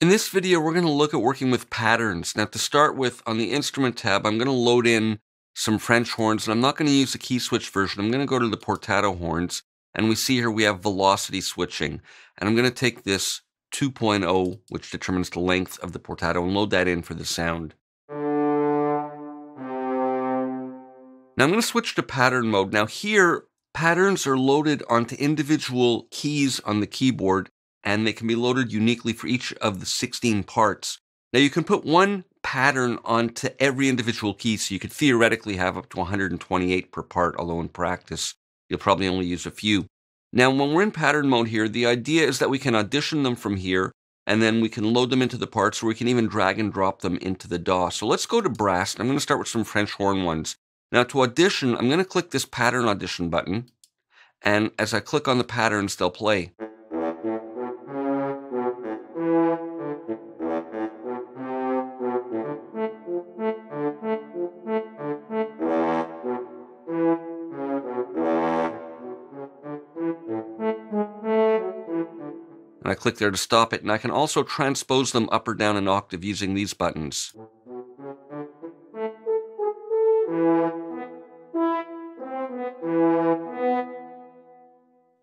In this video, we're going to look at working with patterns. Now to start with, on the instrument tab, I'm going to load in some French horns, and I'm not going to use the key switch version. I'm going to go to the portato horns, and we see here we have velocity switching. And I'm going to take this 2.0, which determines the length of the portato, and load that in for the sound. Now I'm going to switch to pattern mode. Now here, patterns are loaded onto individual keys on the keyboard, and they can be loaded uniquely for each of the 16 parts. Now you can put one pattern onto every individual key, so you could theoretically have up to 128 per part, although in practice you'll probably only use a few. Now when we're in pattern mode here, the idea is that we can audition them from here, and then we can load them into the parts, or we can even drag and drop them into the DAW. So let's go to brass, I'm going to start with some French horn ones. Now to audition, I'm going to click this pattern audition button, and as I click on the patterns, they'll play. And I click there to stop it, and I can also transpose them up or down an octave using these buttons.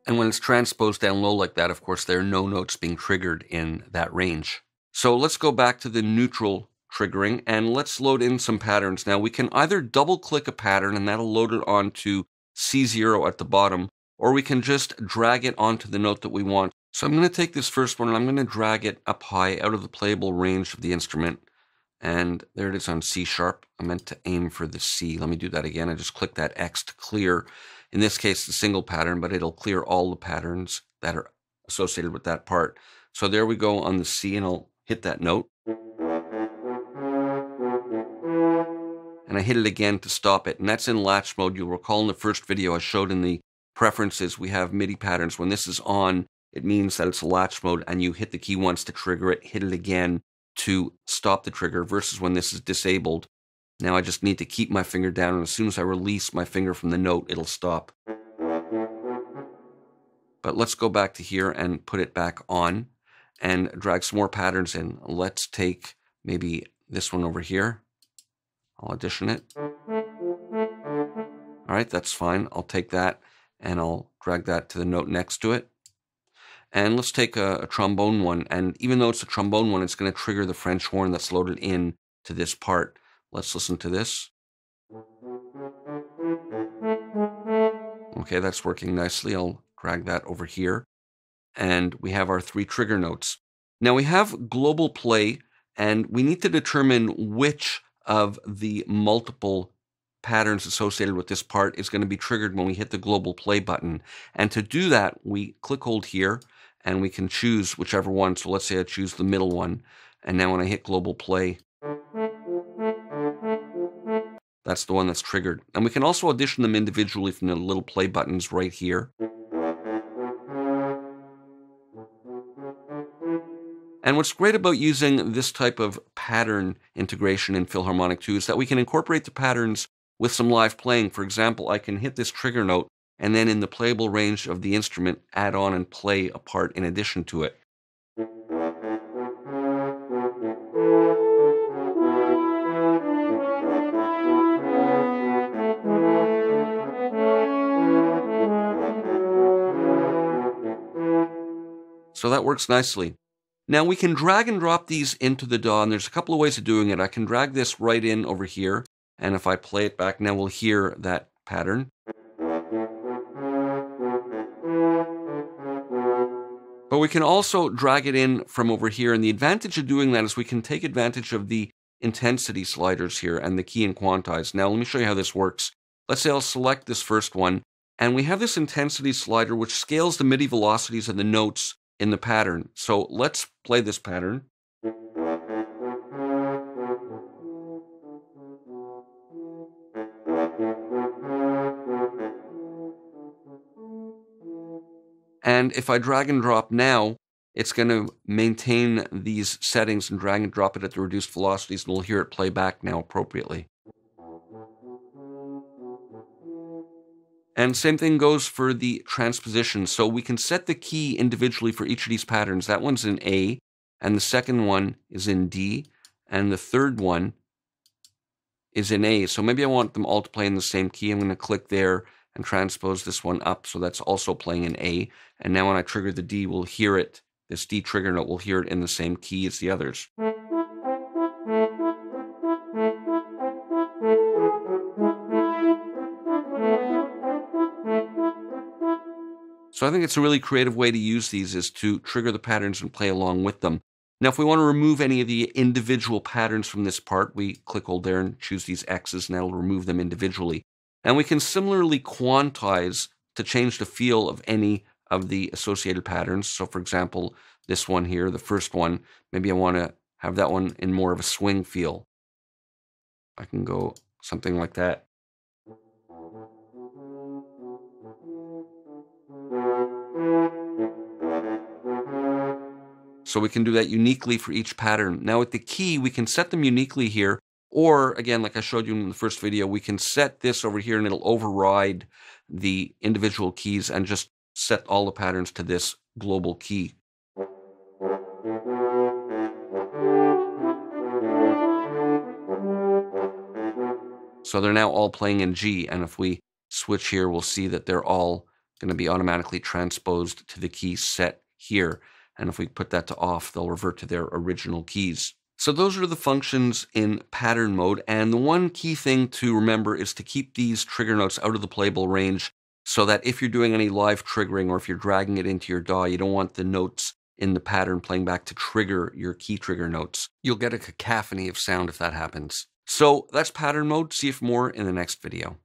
And when it's transposed down low like that, of course, there are no notes being triggered in that range. So let's go back to the neutral triggering and let's load in some patterns. Now we can either double click a pattern and that'll load it onto C0 at the bottom, or we can just drag it onto the note that we want. So I'm going to take this first one and I'm going to drag it up high out of the playable range of the instrument. And there it is on C sharp. I meant to aim for the C. Let me do that again. I just click that X to clear. In this case, the single pattern, but it'll clear all the patterns that are associated with that part. So there we go on the C and I'll hit that note. And I hit it again to stop it. And that's in latch mode. You'll recall in the first video I showed in the preferences, we have MIDI patterns. When this is on, it means that it's latch mode and you hit the key once to trigger it, hit it again to stop the trigger versus when this is disabled. Now I just need to keep my finger down and as soon as I release my finger from the note, it'll stop. But let's go back to here and put it back on and drag some more patterns in. Let's take maybe this one over here. I'll audition it. All right, that's fine. I'll take that and I'll drag that to the note next to it. And let's take a, a, trombone one. And even though it's a trombone one, it's going to trigger the French horn that's loaded in to this part. Let's listen to this. Okay, that's working nicely. I'll drag that over here. And we have our three trigger notes. Now we have global play, and we need to determine which of the multiple patterns associated with this part is going to be triggered when we hit the global play button. And to do that, we click hold here and we can choose whichever one. So let's say I choose the middle one. And now when I hit global play, that's the one that's triggered. And we can also audition them individually from the little play buttons right here. And what's great about using this type of pattern integration in Philharmonik 2 is that we can incorporate the patterns with some live playing. For example, I can hit this trigger note and then in the playable range of the instrument, add on and play a part in addition to it. So that works nicely. Now we can drag and drop these into the DAW, and there's a couple of ways of doing it. I can drag this right in over here, and if I play it back now, we'll hear that pattern. But we can also drag it in from over here. And the advantage of doing that is we can take advantage of the intensity sliders here and the key and quantize. Now, let me show you how this works. Let's say I'll select this first one. And we have this intensity slider which scales the MIDI velocities of the notes in the pattern. So let's play this pattern. And if I drag and drop now, it's going to maintain these settings and drag and drop it at the reduced velocities, and we'll hear it play back now appropriately. And same thing goes for the transposition. So we can set the key individually for each of these patterns. That one's in A, and the second one is in D, and the third one is in A. So maybe I want them all to play in the same key. I'm going to click there and transpose this one up so that's also playing an A. And now when I trigger the D, we'll hear it. This D trigger note, we'll hear it in the same key as the others. So I think it's a really creative way to use these is to trigger the patterns and play along with them. Now, if we want to remove any of the individual patterns from this part, we click hold there and choose these X's and that'll remove them individually. And we can similarly quantize to change the feel of any of the associated patterns. So for example, this one here, the first one, maybe I want to have that one in more of a swing feel. I can go something like that. So we can do that uniquely for each pattern. Now with the key, we can set them uniquely here. Or again, like I showed you in the first video, we can set this over here and it'll override the individual keys and just set all the patterns to this global key. So they're now all playing in G. And if we switch here, we'll see that they're all going to be automatically transposed to the key set here. And if we put that to off, they'll revert to their original keys. So those are the functions in pattern mode. And the one key thing to remember is to keep these trigger notes out of the playable range so that if you're doing any live triggering or if you're dragging it into your DAW, you don't want the notes in the pattern playing back to trigger your key trigger notes. You'll get a cacophony of sound if that happens. So that's pattern mode. See if more in the next video.